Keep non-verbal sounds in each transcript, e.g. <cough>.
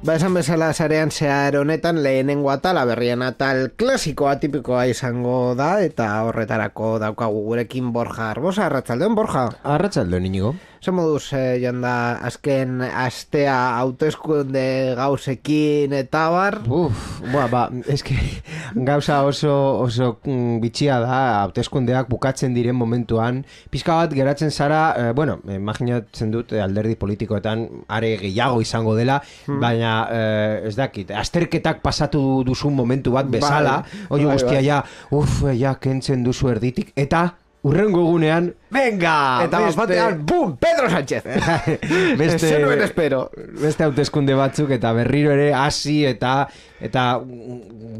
Ba, esan bezala zarean zehar honetan lehenengo atala berrien atal klasikoa tipikoa izango da eta horretarako daukagu gurekin Borja Arbosa, Arratxaldeon Borja. Arratxaldeon inigo. Zer moduz, eh, joan da, azken astea hauteskunde gauzekin eta bar? Uf, ba, ba, eske <laughs> gauza oso, oso mm, bitxia da, hauteskundeak bukatzen diren momentuan, pizka bat geratzen zara, eh, bueno, imaginatzen dut eh, alderdi politikoetan are gehiago izango dela, Hmm. baina eh, ez dakit, azterketak pasatu duzun momentu bat bezala, Bai, oi bai, guztia bai. ja, uf, ja, kentzen duzu erditik, eta urrengo gunean, venga! Eta beste- batean, bum, Pedro Sánchez! <laughs> beste, Zer nuen espero. beste hauteskunde batzuk eta berriro ere hasi eta eta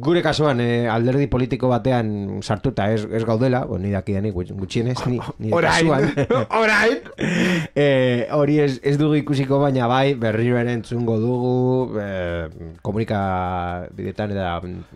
gure kasuan eh, alderdi politiko batean sartuta ez, ez gaudela, bo, ni dakidanik gutx- gutxienez, ni, ni <laughs> Orain, kasuan. <laughs> orain. eh, hori ez, ez dugu ikusiko baina bai berriro ere entzungo dugu eh, komunikabidetan eta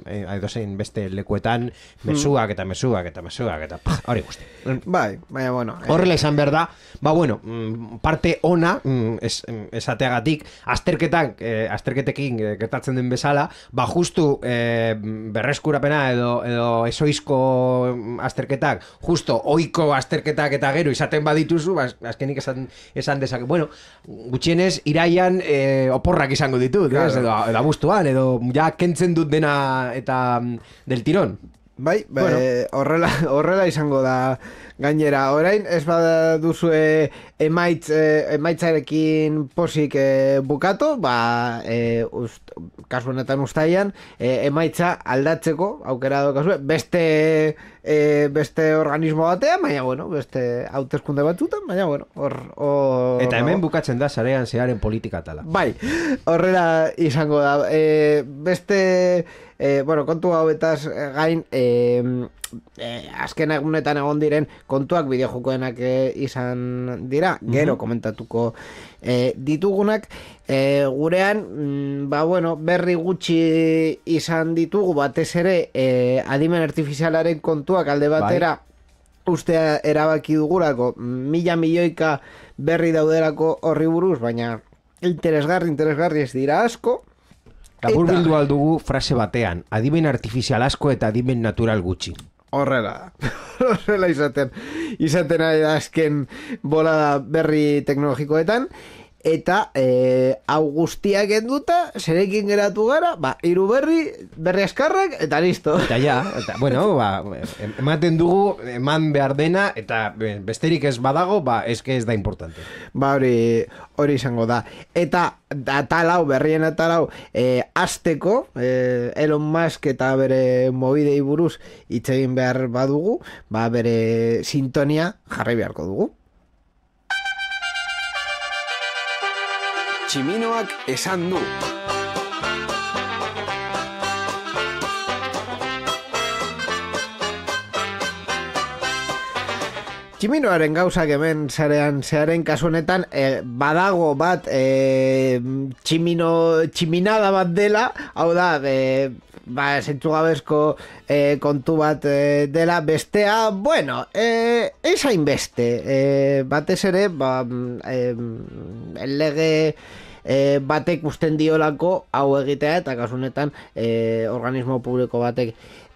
eh, edozein beste lekuetan mesuak eta mesuak eta mesuak eta pah, hori guzti. Bai, baina bueno. eh, Horrela izan behar da, ba bueno, mm, parte ona, mm, es, mm, esateagatik, azterketak, eh, azterketekin eh, gertatzen den bezala, ba justu eh, berreskurapena edo, edo esoizko mm, azterketak, justo oiko azterketak eta gero izaten badituzu, ba, azkenik esan, esan dezake, bueno, gutxienez iraian eh, oporrak izango ditut, Claro. edo, edo abuztuan, edo ja kentzen dut dena eta mm, del tirón. Bai, ba, Bueno. eh, horrela, <laughs> horrela izango da gainera. Orain, ez bada duzue emaitz, eh, emaitzarekin posik eh, bukatu, ba, eh, ust, kasu honetan ustaian, eh, emaitza aldatzeko, aukera daukazue, beste, eh, beste organismo batean, baina, bueno, beste hauteskunde batzutan, baina, bueno, hor... hor Eta hemen bukatzen da sarean zearen politika tala. Bai, horrela izango da. E, beste, e, bueno, kontu hauetaz gain, e, e, azken egunetan egon diren kontuak bideojokoenak e, izan dira, gero komentatuko e, ditugunak, e, gurean, mm, ba bueno, berri gutxi izan ditugu, batez ere, e, adimen artifizialaren kontuak alde batera, ustea erabaki dugurako mila milioika berri daudelako horri buruz, baina interesgarri, interesgarri ez dira asko. Labur Eta- bildu aldugu frase batean, adimen artifizial asko eta adimen natural gutxi. Horrela. <laughs> Horrela izaten. Izaten ari da azken bolada berri teknologikoetan. Eta e, hau guztiak enduta, zerekin geratu gara, ba, hiru berri, berri askarrak, eta listo. Eta ja, eta, bueno, ba, em- ematen dugu, eman behar dena, eta be- besterik ez badago, ba, eske ez da importante. Ba hori hori izango da. Eta atalau, berrien atalau, e, azteko, e, Elon Musk eta bere mobidei buruz hitz egin behar badugu, ba bere sintonia jarri beharko dugu. Tximinoak esan du. Tximinoaren gauzak hemen zarean zearen kasu honetan eh, badago bat eh, tximino, tximinada bat dela, hau da, eh, ba, gabezko eh, kontu bat eh, dela, bestea, bueno, eh, ez hainbeste, eh, batez ere, ba, mm, eh, lege eh, batek usten diolako hau egitea eta kasu honetan eh, organismo publiko batek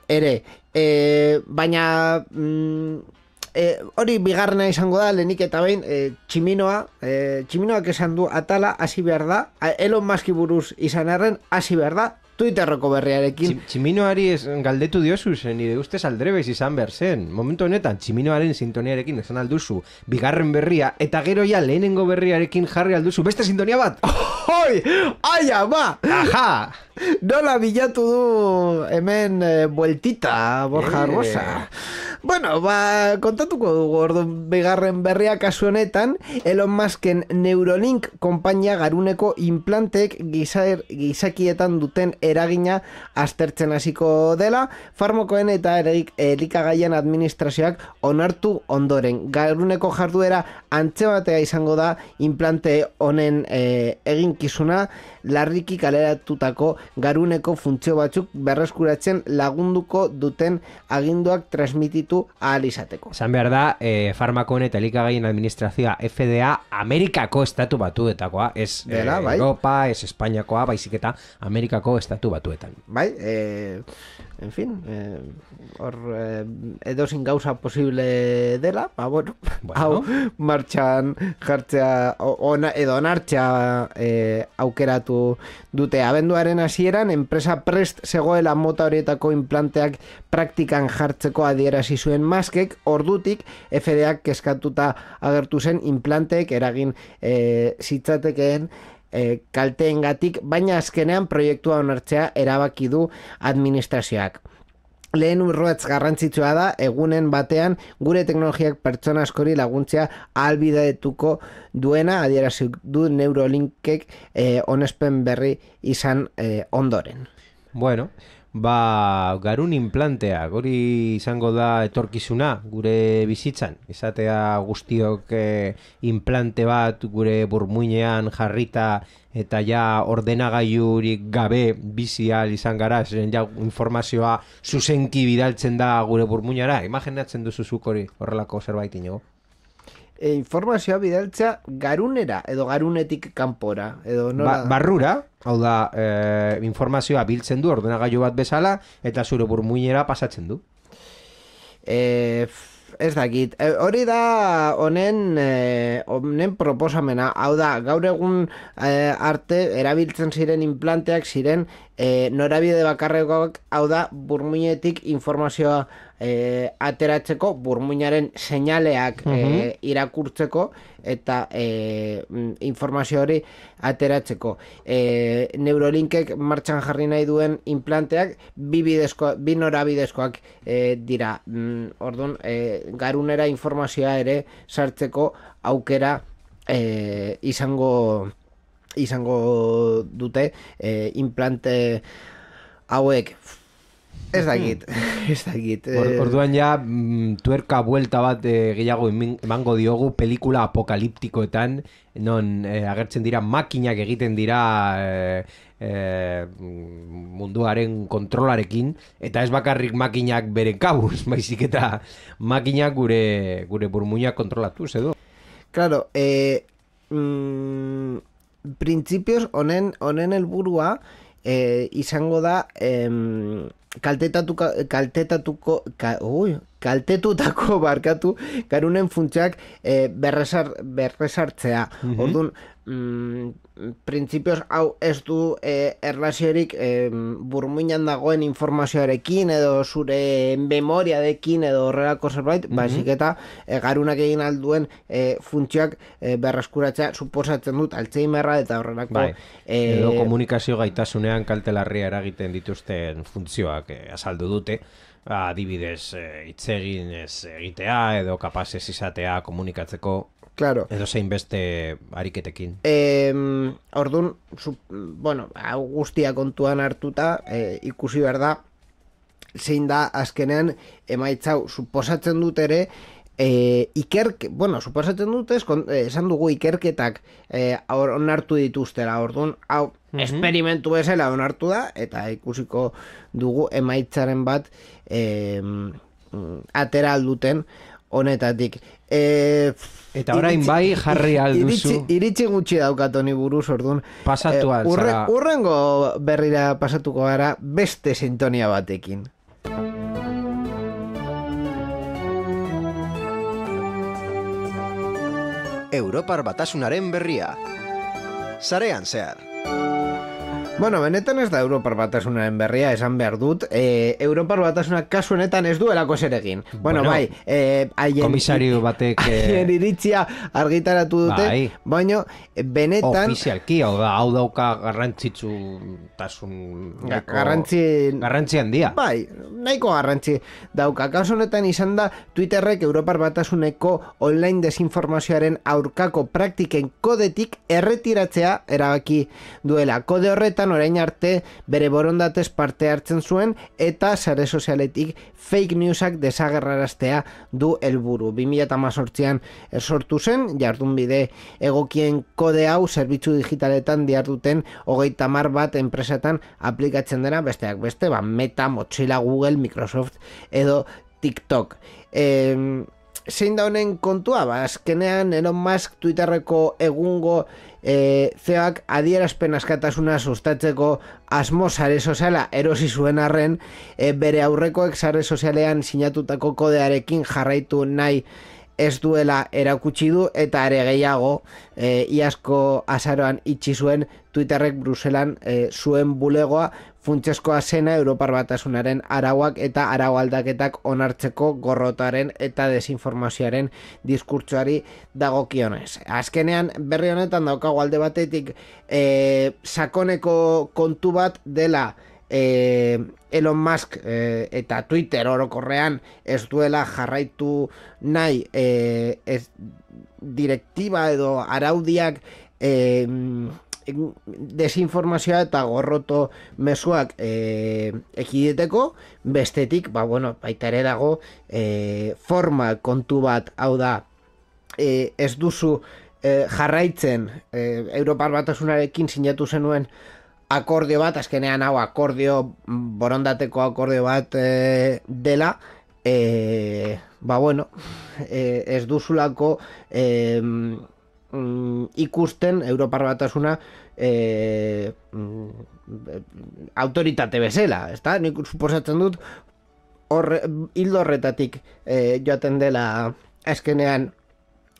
ere. Eh, baina mm, e, hori bigarrena izango da, lehenik eta behin, e, tximinoa, e, tximinoak esan du atala, hasi behar da, Elon Muski buruz izan erren, hasi behar da, Twitterroko berriarekin. Txim- Tximinoari ez, galdetu diozu zen, nire ustez aldrebez izan behar zen. Momentu honetan, tximinoaren sintoniarekin esan alduzu, bigarren berria, eta gero ja lehenengo berriarekin jarri alduzu, beste sintonia bat! <laughs> Hoi! Aia, ba! Aha! Nola bilatu du hemen e, bueltita, Borja Eh. Bueno, ba, kontatuko dugu orduan bigarren berria kasu honetan, Elon Musken Neuralink konpainia garuneko implantek gizaer, gizakietan duten eragina aztertzen hasiko dela, farmakoen eta erik- elikagaien administrazioak onartu ondoren. Garuneko jarduera antzebatea izango da implante honen e, eginkizuna larriki kaleratutako garuneko funtzio batzuk berreskuratzen lagunduko duten aginduak transmititu ahal izateko. Esan behar da, e, farmakoen eta elikagaien administrazioa FDA Amerikako estatu batuetakoa. Ez e, Dela, bai. Europa, ez Espainiakoa, baizik eta Amerikako estatu batuetan. Bai, e, en fin, e, hor e, edozin gauza posible dela, ba, bueno, Bueno. hau martxan jartzea, ona, edo onartzea e, aukeratu dute. Abenduaren hasieran enpresa prest zegoela mota horietako implanteak praktikan jartzeko adierazi zuen maskek, ordutik FDAk keskatuta agertu zen implanteek eragin e, zitzatekeen e, kalteengatik, baina azkenean proiektua onartzea erabaki du administrazioak. Lehen urroatz garrantzitsua da, egunen batean gure teknologiak pertsona askori laguntzea albidetuko duena, adierazi du Neurolinkek eh, onespen berri izan eh, ondoren. Bueno, ba, garun implanteak, hori izango da etorkizuna gure bizitzan. Izatea guztiok eh, implante bat gure burmuinean jarrita eta ja ordenagailurik gabe bizi ahal izan gara, zeren ja informazioa zuzenki bidaltzen da gure burmuinara. Imaginatzen duzu zuk hori horrelako zerbait ino. E, informazioa bidaltzea garunera edo garunetik kanpora edo nola... Ba, barrura, hau da, eh, informazioa biltzen du ordenagailu bat bezala eta zure burmuinera pasatzen du. E, ez dakit. E, hori da honen e, honen proposamena. Hau da, gaur egun e, arte erabiltzen ziren implanteak ziren e, norabide bakarrekoak, hau da, burmuinetik informazioa e, ateratzeko, burmuinaren seinaleak e, irakurtzeko eta e, mm, informazio hori ateratzeko. E, Neurolinkek martxan jarri nahi duen implanteak bi, bidezko, bi norabidezkoak e, dira. Mm, orduan, e, garunera informazioa ere sartzeko aukera e, izango izango dute e, implante hauek. Ez dakit <laughs> ez dakit Or, eh, orduan ja, mm, tuerka buelta bat eh, gehiago emango diogu pelikula apokaliptikoetan, non eh, agertzen dira makinak egiten dira eh, eh, munduaren kontrolarekin, eta ez bakarrik makinak beren kabuz, <laughs> baizik eta makinak gure, gure burmuinak kontrolatuz edo. Claro, eh, mm, printzipioz honen honen helburua eh, izango da em, kaltetatuka, kaltetatuko ka, ui, kaltetutako <laughs> barkatu garunen funtsiak eh, berresar, berresartzea. Orduan, mm, printzipioz hau ez du eh, erlaziorik eh, burmuinan dagoen informazioarekin edo zure memoriarekin edo horrelako zerbait, baizik eta eh, garunak egin alduen eh, funtzioak eh, berreskuratzea suposatzen dut Alzheimerra eta horrelako Bai, eh, edo komunikazio gaitasunean kaltelarria eragiten dituzten funtzioak eh, azaldu dute, adibidez eh, hitz egin ez egitea edo kapazez izatea komunikatzeko Claro. edo zein beste ariketekin. Eh, ordun, su, bueno, hau guztia kontuan hartuta, eh, ikusi behar da, zein da azkenean emaitzau, suposatzen dut ere, eh, ikerk, bueno, suposatzen dut ez, eh, esan dugu ikerketak eh, hor- onartu dituztela, orduan, hau, esperimentu bezala onartu da, eta ikusiko dugu emaitzaren bat mm, atera alduten honetatik. Eh, Eta orain bai jarri ahal duzu. Iritsi, iritsi gutxi daukat honi buruz, orduan. Pasatu ahal urre. Urrengo berrira pasatuko gara beste sintonia batekin. Europar batasunaren berria. Sarean zehar. Bueno, benetan ez da Europar batasunaren berria, esan behar dut. E, Europar batasunak kasu honetan ez duelako zer egin. Bueno, Bueno, bai, e, haien, Komisario batek <laughs> eh, haien iritzia argitaratu dute, Bai. baina eh, benetan... ofizialki, hau da, hau dauka garrantzitsu tasun Ga- garrantzi... garrantzi handia. Bai, nahiko garrantzi dauka. Kasu honetan izan da Twitterrek Europar Batasuneko online desinformazioaren aurkako praktiken kodetik erretiratzea erabaki duela. Kode horretan honetan orain arte bere borondatez parte hartzen zuen eta sare sozialetik fake newsak desagerraraztea du helburu. 2018an sortu zen, jardun bide egokien kode hau zerbitzu digitaletan diarduten hogeita mar bat enpresetan aplikatzen dena, besteak beste, ba, Meta, Mozilla, Google, Microsoft edo TikTok. E, zein da honen kontua, ba, azkenean Elon Musk Twitterreko egungo e, zeoak adierazpen askatasuna sustatzeko asmo sare soziala erosi zuen arren e, bere aurrekoek sare sozialean sinatutako kodearekin jarraitu nahi ez duela erakutsi du eta ere gehiago e, iazko azaroan itxi zuen Twitterrek Bruselan e, zuen bulegoa funtseskoa zena Europar Batasunaren arauak eta arau aldaketak onartzeko gorrotaren eta desinformazioaren diskurtsoari dagokionez. Azkenean berri honetan daukago alde batetik e, sakoneko kontu bat dela e, Elon Musk e, eta Twitter orokorrean ez duela jarraitu nahi e, ez direktiba edo araudiak e, desinformazioa eta gorroto mezuak e, ekideteko, bestetik, ba, bueno, baita ere dago e, forma kontu bat, hau da, e, ez duzu e, jarraitzen e, Europar batasunarekin sinatu zenuen akordio bat, azkenean hau akordio, borondateko akordio bat e, dela, e, ba bueno, e, ez duzulako e, mm, ikusten Europar batasuna e, mm, autoritate bezala, ezta? Nik suposatzen dut hildo horretatik e, joaten dela eskenean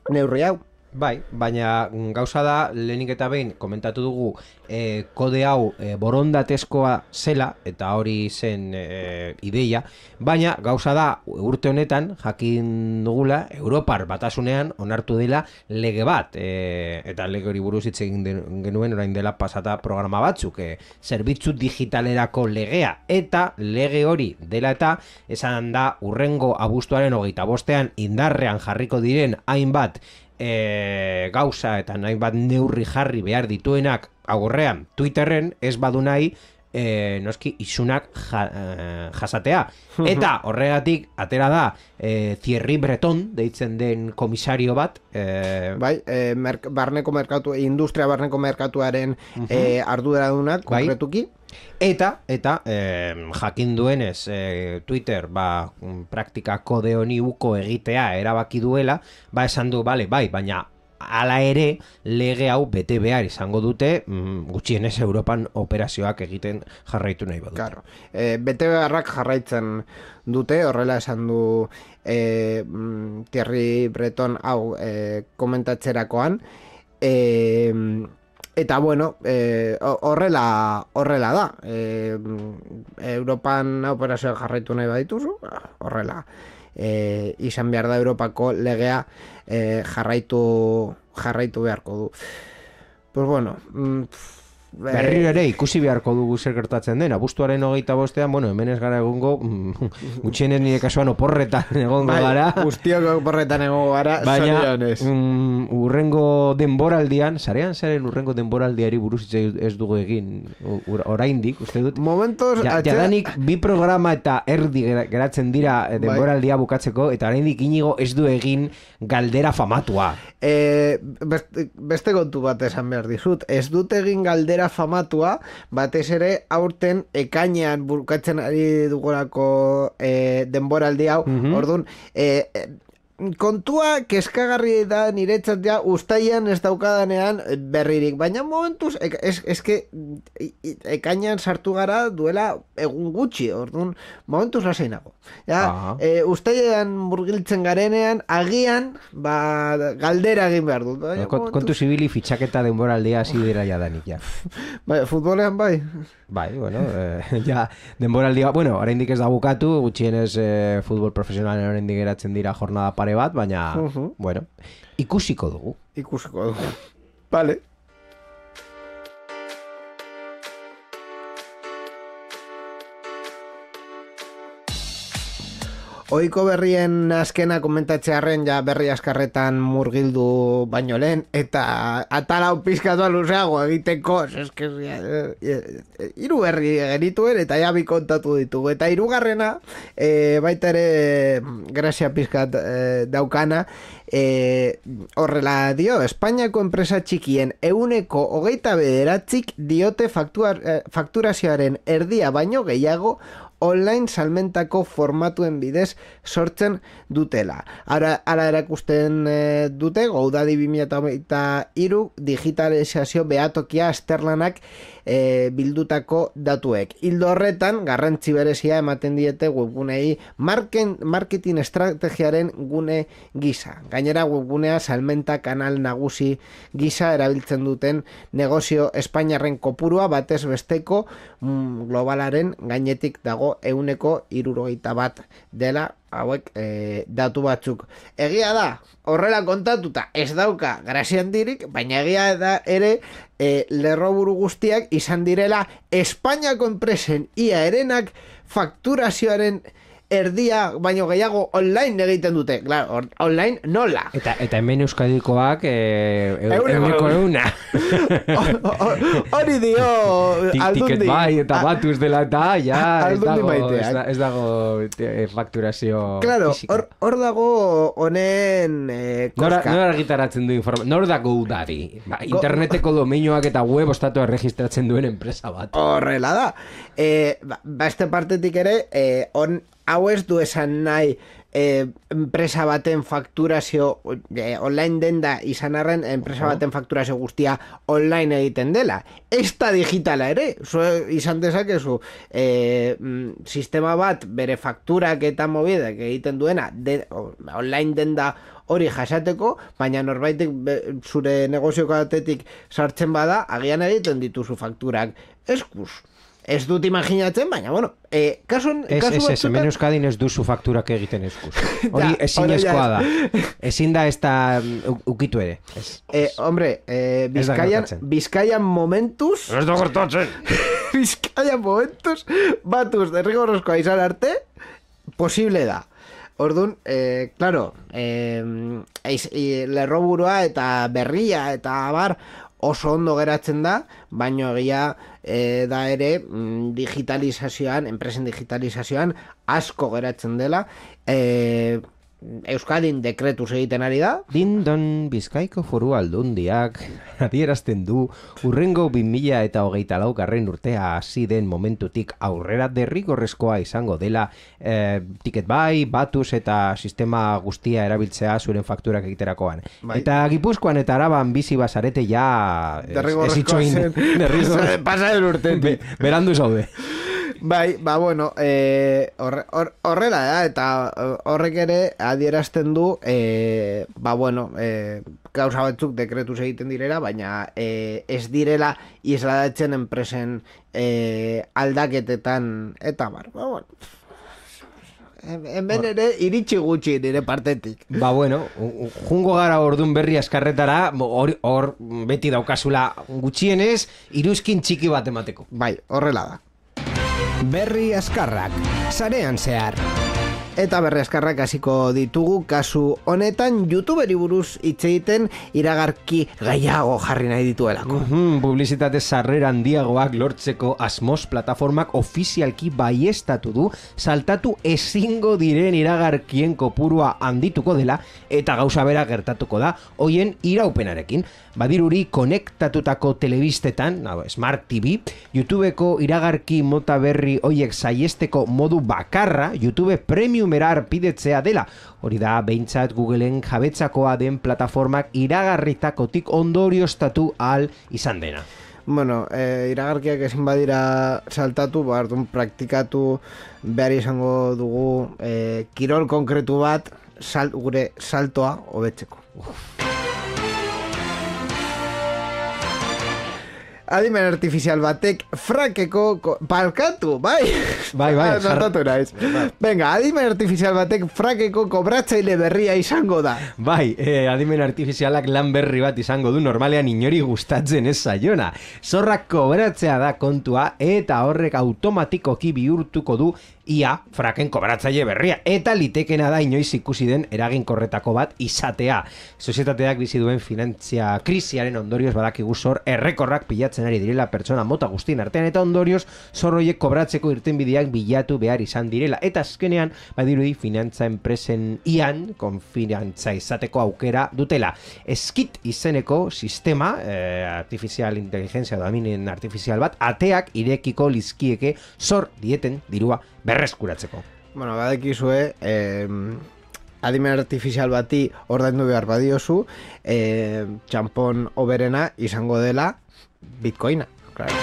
neurri hau. Bai, baina gauza da, lehenik eta behin, komentatu dugu, e, kode hau e, borondatezkoa zela, eta hori zen e, ideia, baina gauza da, urte honetan, jakin dugula, Europar batasunean onartu dela lege bat, e, eta lege hori buruz hitz egin genuen, orain dela pasata programa batzuk, e, zerbitzu digitalerako legea, eta lege hori dela eta, esan da, urrengo abuztuaren hogeita bostean, indarrean jarriko diren hainbat, e, gauza eta nahi bat neurri jarri behar dituenak agorrean Twitterren ez badu nahi e, noski isunak ja, e, jasatea. <laughs> Eta horregatik atera da e, Thierry Breton deitzen den komisario bat. E, bai, e, merk, barneko merkatu, industria barneko merkatuaren uh -huh. e, arduradunak, bai. konkretuki. Eta, eta e, jakin duenez e, Twitter ba, praktika kode honi uko egitea erabaki duela, ba esan du, bale, bai, baina ala ere lege hau bete behar izango dute mm, gutxienez Europan operazioak egiten jarraitu nahi badu. Claro. E, bete beharrak jarraitzen dute, horrela esan du e, Thierry Breton hau e, komentatzerakoan. E, Eta bueno, eh, horrela horrela da. Eh, Europan operazioa jarraitu nahi badituzu, horrela. Eh, izan behar da Europako legea eh, jarraitu jarraitu beharko du. Pues bueno, mm, Berri ere ikusi beharko dugu zer gertatzen den. Abuztuaren hogeita bostean, bueno, hemen ez gara egongo, mm, gutxienez nire kasuan oporretan <laughs> egongo bai, gara. Guztiok oporretan egongo gara, Baina, mm, urrengo denboraldian, zarean zaren urrengo denboraldiari buruz ez dugu egin oraindik, uste dut. Momentos, ja, Jadanik bi programa eta erdi geratzen dira eh, bai. denboraldia bukatzeko, eta oraindik inigo ez du egin galdera famatua. E, beste, beste kontu bat esan behar dizut, ez dut egin galdera galdera famatua, batez ere aurten ekainean burukatzen ari dugorako e, denboraldi hau, mm -hmm. orduan, e, kontua keskagarri da niretzat ja ustaian ez daukadanean berririk, baina momentuz ez que ekainan sartu gara duela egun gutxi, orduan momentuz laseinago. Ja, e, ustaian burgiltzen garenean agian ba, galdera egin behar dut. Baina, momentuz... Kontu zibili fitxaketa denboraldea hasi dira jadanik, ja. <laughs> Bai, futbolean bai. Bai, bueno, eh, ja, denboraldia, bueno, oraindik ez da bukatu, gutxienez eh, futbol profesionalen oraindik geratzen dira jornada pare bat, baina, uh -huh. bueno, ikusiko dugu. Ikusiko dugu. <laughs> Vale. Oiko berrien azkena komentatzearen ja berri askarretan murgildu baino lehen, eta atalau pizkatu luzeago egiteko, eske, hiru berri genituen, eta ja bi kontatu ditugu. Eta hirugarrena e, baita ere, grazia pizkat e, daukana, e, horrela dio, Espainiako enpresa txikien euneko hogeita bederatzik diote faktuar, e, fakturazioaren erdia baino gehiago online salmentako formatuen bidez sortzen dutela. Ara, ara erakusten e, dute, gaudadi 2008 digitalizazio behatokia esterlanak e, bildutako datuek. Hildo horretan, garrantzi berezia ematen diete webgunei marken, marketing estrategiaren gune gisa. Gainera webgunea salmenta kanal nagusi gisa erabiltzen duten negozio Espainiarren kopurua batez besteko mm, globalaren gainetik dago euneko irurogeita bat dela hauek e, datu batzuk. Egia da, horrela kontatuta ez dauka grazian dirik, baina egia da ere e, lerroburu guztiak izan direla Espainiako enpresen ia erenak fakturazioaren erdia baino gehiago online egiten dute. Claro, online nola. Eta, eta hemen euskadikoak eh, euneko euna. <laughs> Hori dio aldundi. Tiket bai eta batuz dela eta ja ez dago, ez, dago eh, fakturazio claro, hor, hor dago honen eh, koska. Nora, nora gitaratzen du informazio. Nor dago udari. Ba, interneteko domeinoak eta web ostatu erregistratzen duen enpresa bat. Horrela da. Eh, ba, ba este partetik ere, eh, on, hau ez du esan nahi e, enpresa baten fakturazio e, online denda izan arren enpresa baten fakturazio guztia online egiten dela. Ez da digitala ere, Zu, izan dezakezu e, sistema bat bere fakturak eta mobidak egiten duena de, online denda hori jasateko, baina norbaitek zure negozioko atetik sartzen bada, agian egiten dituzu fakturak. Eskuz ez dut imaginatzen, baina, bueno, e, kasun, ez, kasu ez, ez, hemen euskadin ez duzu fakturak egiten eskuz. <laughs> Hori ezin eskoa da. Ezin da ez da ukitu ere. Ez, e, hombre, e, bizkaian, bizkaian momentuz... Ez da gertatzen. <laughs> bizkaian momentuz, batuz, derrigorrozkoa izan arte, posible da. Orduan, eh, claro, eh, eiz, e, lerroburua eta berria eta bar oso ondo geratzen da, baino egia e, da ere mm, digitalizazioan, enpresen digitalizazioan asko geratzen dela, e, Euskadin dekretuz egiten ari da. Dindon Bizkaiko foru aldundiak adierazten du urrengo 2000 eta hogeita laugarren urtea hasi den momentutik aurrera derrigorrezkoa izango dela eh, tiket bai, batuz eta sistema guztia erabiltzea zuren fakturak egiterakoan. Bai. Eta gipuzkoan eta araban bizi bazarete ja derrigorrezkoa zen. <laughs> <laughs> Derrigorrezkoa. Pasa den urtetik. berandu zaude. <laughs> Bai, ba, bueno, e, horrela da, eta horrek ere adierazten du, e, ba, bueno, e, gauza batzuk dekretuz egiten direla, baina e, ez direla isladatzen enpresen e, aldaketetan, eta bar, ba, bueno, Hemen ere iritsi gutxi nire partetik. Ba bueno, jungo gara ordun berri askarretara, hor beti daukazula gutxienez, iruzkin txiki bat emateko. Bai, horrela da. Berri askarrak, sarean zehar. Eta berri askarrak hasiko ditugu kasu honetan youtuberi buruz hitz egiten iragarki gaiago jarri nahi dituelako. Mm -hmm, publizitate sarrera handiagoak lortzeko asmos plataformak ofizialki baiestatu du saltatu ezingo diren iragarkien kopurua handituko dela eta gauza bera gertatuko da hoien iraupenarekin. Badiruri konektatutako telebistetan, Smart TV, YouTubeko iragarki mota berri hoiek saiesteko modu bakarra, YouTube Premium numera arpidetzea dela. Hori da, behintzat Googleen jabetzakoa den plataformak iragarritakotik ondorioztatu al izan dena. Bueno, e, iragarkiak ezin badira saltatu, bardun praktikatu behar izango dugu e, kirol konkretu bat sal, gure saltoa hobetzeko. Adimen artifizial batek frakeko palkatu, bai? Bai, bai. Zantatu naiz. Venga, adimen artifizial batek frakeko kobratzaile berria izango da. Bai, eh, adimen artifizialak lan berri bat izango du normalean inori gustatzen ez zaiona. Zorrak kobratzea da kontua eta horrek automatikoki bihurtuko du ia fraken kobratzaile berria. Eta litekena da inoiz ikusi den eraginkorretako bat izatea. Sozietateak bizi duen finantzia krisiaren ondorioz badakigu zor errekorrak pilatzen ari direla pertsona mota guztien artean eta ondorioz zorroiek kobratzeko irtenbideak bilatu behar izan direla. Eta azkenean badirudi finantza enpresen ian konfinantza izateko aukera dutela. Eskit izeneko sistema, eh, artifizial inteligentzia dominen artifizial bat, ateak irekiko lizkieke zor dieten dirua berreskuratzeko. Bueno, badekizue, eh, adimen artifizial bati ordaindu behar badiozu, eh, txampon oberena izango dela bitcoina. Claro.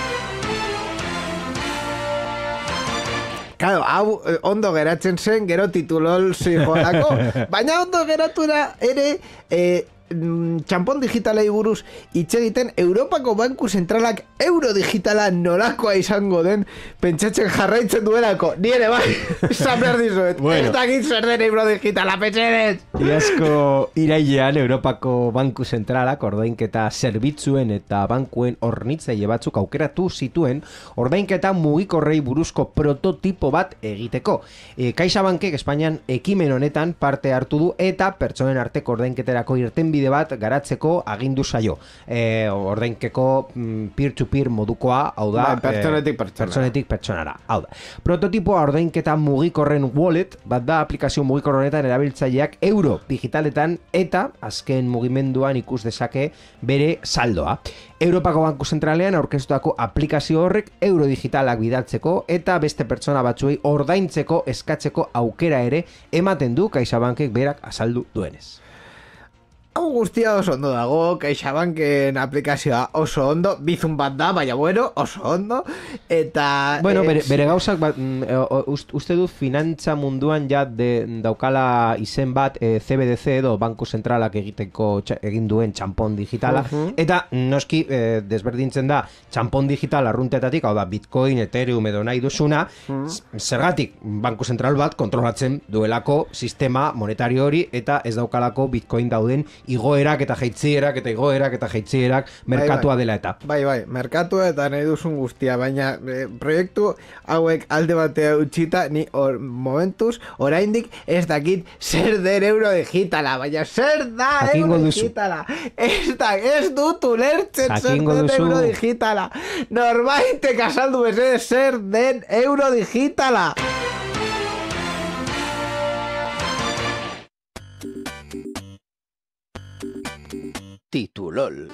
Claro, hau eh, ondo geratzen zen gero titulol zijoalako. <laughs> Baina ondo geratu da ere eh, txampon digitalei buruz hitz egiten Europako Banku Zentralak euro digitala nolakoa izango den pentsatzen jarraitzen duelako. Ni ere bai, <laughs> esan behar dizuet. Bueno. Ez dakit zer den euro digitala, petxeres. Iazko irailean Europako Banku Zentralak ordainketa zerbitzuen eta bankuen hornitzaile batzuk aukeratu zituen ordainketa mugikorrei buruzko prototipo bat egiteko. E, Kaixa Bankek Espainian ekimen honetan parte hartu du eta pertsonen arteko ordainketerako irtenbide bat garatzeko agindu zaio. E, ordainkeko mm, peer-to-peer modukoa, hau da... Bai, pertsonetik eh, pertsonara. pertsonetik pertsonara. Hau da. Prototipoa ordainketa mugikorren wallet, bat da aplikazio mugikor honetan erabiltzaileak euro digitaletan eta azken mugimenduan ikus dezake bere saldoa. Europako Banku Zentralean aurkeztuako aplikazio horrek euro digitalak bidaltzeko eta beste pertsona batzuei ordaintzeko eskatzeko aukera ere ematen du CaixaBankek berak azaldu duenez. Hau guztia oso ondo dago, CaixaBanken aplikazioa oso ondo, bizun bat da, baina bueno, oso ondo, eta... Bueno, eh, bere, bere gauzak, bat, mm, e, ust- uste du finantza munduan ja de, daukala izen bat e, CBDC edo Banku Zentralak egiteko egin duen txampon digitala, Mhm. eta noski e, desberdintzen da txampon digital arruntetatik, hau da Bitcoin, Ethereum edo nahi duzuna, z- zergatik Banku Zentral bat kontrolatzen duelako sistema monetario hori eta ez daukalako Bitcoin dauden igoerak eta jaitzierak eta igoerak eta jaitzierak merkatua bai. dela eta. Bai, bai, merkatua eta nahi duzun guztia, baina eh, proiektu hauek alde batea utxita, ni or, momentuz, oraindik ez dakit zer den euro digitala, baina zer da euro digitala. Ez da, ez dut ulertzen zer den euro digitala. Norbaitek azaldu bezede zer den euro digitala. Titulol.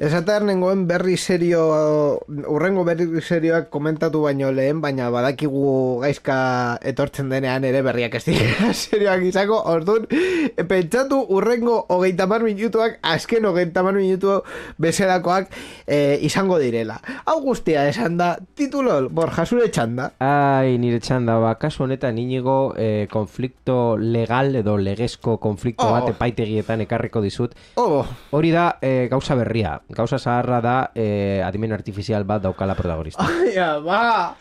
Esatear nengoen berri serio, urrengo berri serioak komentatu baino lehen, baina badakigu gaizka etortzen denean ere berriak ez dira <laughs> serioak izako, orduan, pentsatu urrengo hogeita mar minutuak, azken hogeita mar minutu bezalakoak eh, izango direla. Hau guztia esan da, titulol, borja zure txanda. Ai, nire txanda, ba, kasu honetan inigo eh, konflikto legal edo legezko konflikto Oh. bat epaitegietan ekarriko dizut. Oh, Hori da eh, gauza berria. Gauza zaharra da eh, adimen artifizial bat daukala protagonista. ai, ama,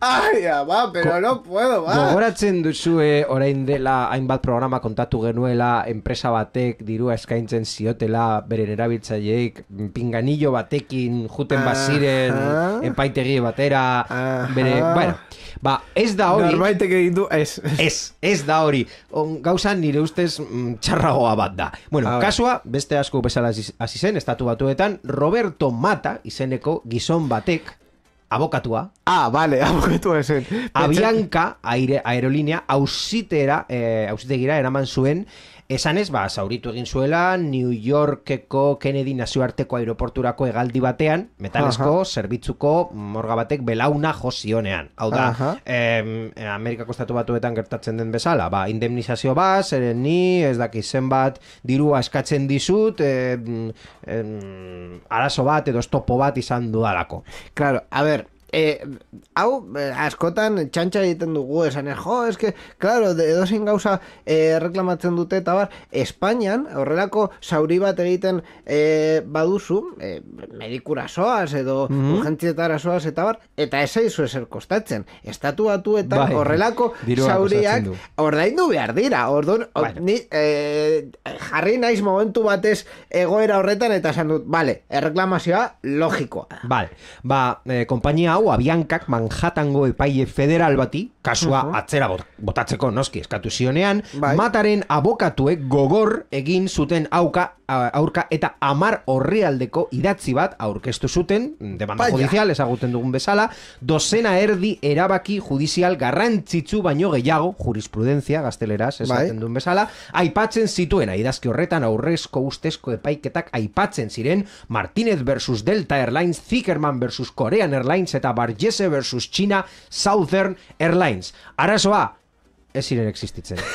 ai, ama, pero Ko- no puedo, ba. Gogoratzen duzue orain dela hainbat programa kontatu genuela enpresa batek dirua eskaintzen ziotela beren erabiltzaileek pinganillo batekin juten baziren epaitegi batera Aha. bere, bueno, ba, ez da hori Norbaitek egin du, ez. Ez, ez da hori. Gauza nire ustez mm, txarragoa bat da. Bueno, A kasua, beste asko bezala hasi zen, estatu batuetan, Roberto Mata izeneko gizon batek, abokatua, Ah, vale, <laughs> aboketu esen. Abianka aire, aerolinea ausitera, eh, ausitegira eraman zuen, esanez, ba, zauritu egin zuela New Yorkeko Kennedy nazioarteko aeroporturako hegaldi batean, metalesko zerbitzuko morga batek belauna josionean. Hau da, em, Amerikako estatu batuetan gertatzen den bezala, ba, indemnizazio bat, zeren ni, ez daki zenbat, dirua eskatzen dizut, em, em, arazo bat edo estopo bat izan dudalako. Claro, a ver, eh, hau, eh, askotan txantxa egiten dugu esan, jo, eske, claro, de, edozein gauza eh, reklamatzen dute, eta bar, Espainian, horrelako zauri bat egiten eh, baduzu, eh, medikura soaz, edo urgentzietara soaz, eta bar, eta ez zaizu ezer kostatzen. Estatu batuetan Bai, horrelako zauriak ordaindu behar dira, orduan, o- Bueno. ni, eh, jarri naiz momentu batez egoera horretan, eta esan dut, vale, erreklamazioa logikoa. Vale, ba, eh, konpainia hau abiankak Manhattango epaile federal bati, kasua atzera bot- botatzeko noski eskatu zionean, Bai. mataren abokatuek gogor egin zuten auka, aurka eta amar horrialdeko idatzi bat aurkeztu zuten, demanda Vaya. judizial ezaguten dugun bezala, dozena erdi erabaki judizial garrantzitsu baino gehiago, jurisprudentzia gazteleraz esaten Bai. duen bezala, aipatzen zituena idazki horretan aurrezko ustezko epaiketak aipatzen ziren Martinez versus Delta Airlines, Zickerman versus Korean Airlines eta Barjese versus China Southern Airlines. Arazoa, ez ziren existitzen. <laughs>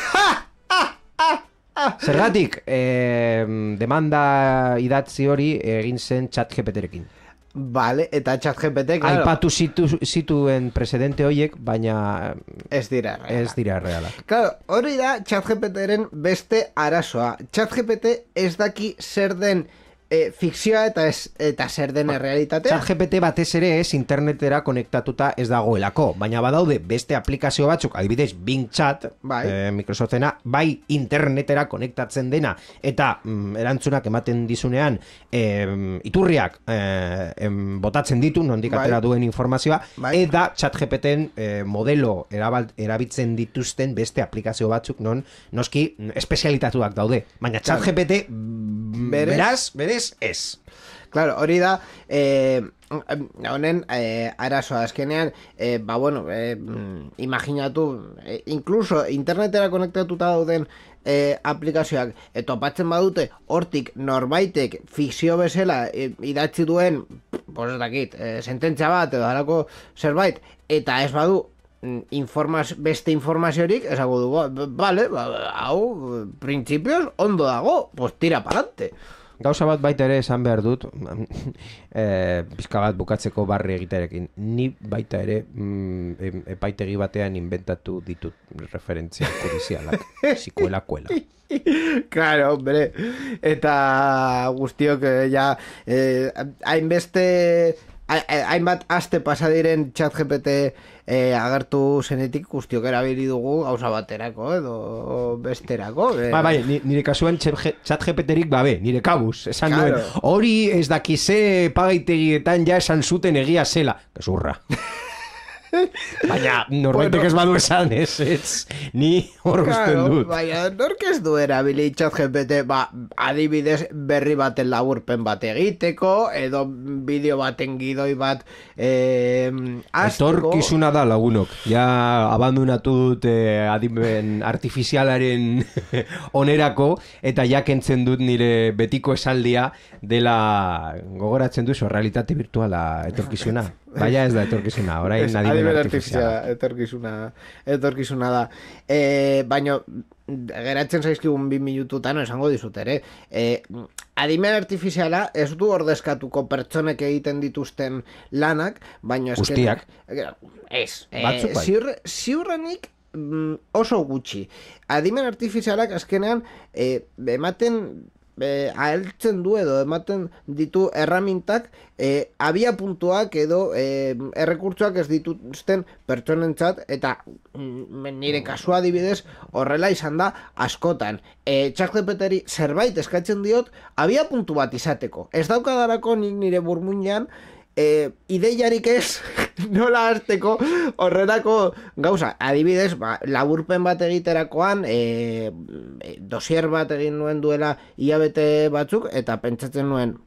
Zergatik, eh, demanda idatzi hori egin zen chat GPT-rekin. Vale, eta chat GPT, claro, Aipatu zitu, zituen presidente hoiek, baina ez dira. ez dira realak. Claro, hori da ChatGPTren beste arazoa. ChatGPT ez daki zer den e, fikzioa eta ez, eta zer den errealitatea. Chat GPT batez ere ez internetera konektatuta ez dagoelako, baina badaude beste aplikazio batzuk, adibidez Bing Chat, Bai. eh, Microsoftena, bai internetera konektatzen dena, eta mm, erantzunak ematen dizunean em, iturriak eh, em, botatzen ditu, nondik Bai. atera duen informazioa, Bai. eta chat GPTen eh, modelo erabal, erabiltzen dituzten beste aplikazio batzuk non noski mm, espezialitatuak daude. Baina chat GPT mm, Berez? beraz, berez ez. Claro, hori da, eh, honen eh, arazoa azkenean, eh, ba bueno, eh, mm, imaginatu, eh, incluso internetera konektatuta dauden eh, aplikazioak, eh, topatzen badute, hortik norbaitek fikzio bezala eh, idatzi duen, pues ez dakit, eh, sententzia bat edo halako zerbait, eta ez badu mm, informaz, beste informaziorik, esango dugu, "Ba- vale, ba, hau, printzipioz, ondo dago, pues tira parante. Gauza bat baita ere esan behar dut, <laughs> e, pizka bat bukatzeko barri egiterekin. Ni baita ere mm, epaitegi batean inventatu ditut referentzia judizialak. <laughs> Sikuela kuela. <laughs> Claro, hombre. Eta guztiok eh, ja eh, hainbeste ha- ha- hainbat aste pasa diren chat GPT eh, agertu zenetik guztiok erabili dugu gauza baterako edo besterako. Eh, Ba, bai, ni- nire kasuan chat GPTrik babe, nire kabuz, esan Claro. nuen, hori ez dakize pagaitegietan ja esan zuten egia zela. Gezurra. <laughs> Baina norbaitek Bueno. ez badu esan, ez, ez, ni hor Claro, dut. baina nork ez du erabili chat GPT, ba, adibidez berri baten laburpen bat egiteko, edo bideo baten gidoi bat eh, azteko. Etorkizuna da lagunok. Ja abandonatu dut eh, adimen artifizialaren <laughs> onerako eta ja kentzen dut nire betiko esaldia dela gogoratzen duzu realitate virtuala etorkizuna. Baina ez da etorkizuna, orain Ez, adimen adimen artifiziala. etorkizuna, etorkizuna da. E, baina, geratzen zaizkigun bi minututan esango dizut ere. E, adimen artifiziala ez du ordezkatuko pertsonek egiten dituzten lanak, baina ez Guztiak. Ez. E, Batzuk bai. ziur, ziurrenik mm, oso gutxi. Adimen artifizialak azkenean e, ematen e, aheltzen du edo ematen ditu erramintak e, abia puntuak edo e, errekurtsoak ez dituzten pertsonentzat eta mm, nire kasua adibidez horrela izan da askotan. E, ChatGPTri zerbait eskatzen diot abia puntu bat izateko. Ez daukadarako nik nire burmuinean e, ideiarik ez <laughs> nola hasteko horrelako gauza. Adibidez, ba, laburpen bat egiterakoan e, dosier bat egin nuen duela hilabete batzuk eta pentsatzen nuen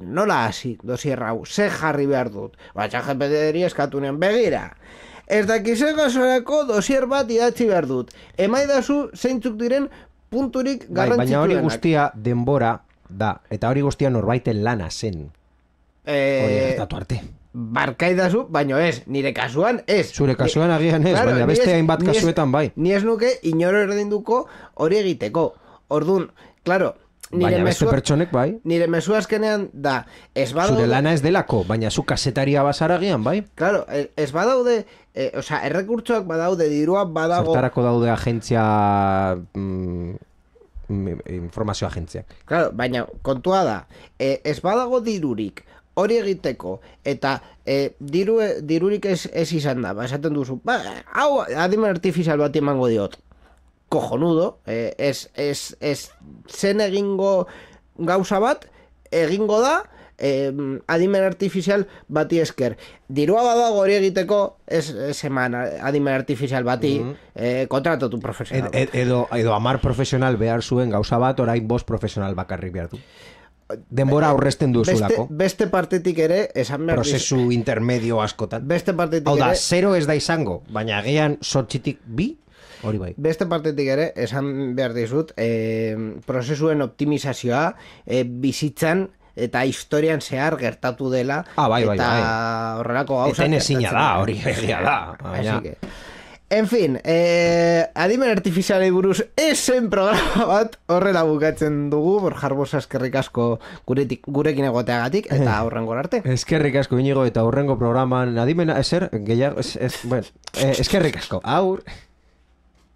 nola hasi dosier hau, ze jarri behar dut. Ba, txajepeteri eskatu nuen begira. Ez dakize gasorako dosier bat idatzi behar dut. Emaidazu zeintzuk diren punturik Bai, baina hori garrantzitsuenak. guztia denbora da, eta hori guztia norbaiten lana zen. Hori Eh, gertatu arte. barkaidazu, baino ez, nire kasuan ez. Zure kasuan agian ez, baina ni beste hainbat ni kasuetan bai. Ni ez nuke inoro erdinduko hori egiteko. Ordun, claro, nire Baina beste mesua, pertsonek bai. nire mesua azkenean da, ez badaude, Zure lana ez delako, baina zu kasetaria bazaragian bai. claro, e- ez badaude, eh, osea, errekurtsoak badaude, dirua badago, Zertarako daude agentzia mm, mm, informazio agentziak. Claro, baina kontua da, e, ez badago dirurik hori egiteko eta e, diru, dirurik ez, ez izan da, ba, esaten duzu, ba, hau adimen artifizial bat emango diot, kojonudo, e, ez, ez, ez zen egingo gauza bat, egingo da, eh, adimen artifizial bati esker. Dirua badago hori egiteko, ez, ez eman adimen artifizial bati, eh, kontratotu Ed, profesional. ed, edo, edo amar profesional behar zuen gauza bat, orain bost profesional bakarrik behar du. Denbora aurresten beste, duzulako. beste partetik ere, esan behar Prozesu intermedio askotan. Beste partetik Hau da, ere, zero ez da izango, baina agian sortxitik bi, hori bai. Beste partetik ere, esan behar dizut, e, prozesuen optimizazioa e, bizitzan eta historian zehar gertatu dela Ah, bai, bai, eta bai. horrelako gauza Eten ezina da, hori egia da. Baina, En fin, eh, adimen artifizialei buruz esen programa bat horrela bukatzen dugu, Borja Arbosa eskerrik asko guretik, gurekin egoteagatik, eta aurrengor arte. Eskerrik asko inigo eta hurrengo programan adimena eser, gehiago, es, es, bueno, eh, eskerrik asko, aur.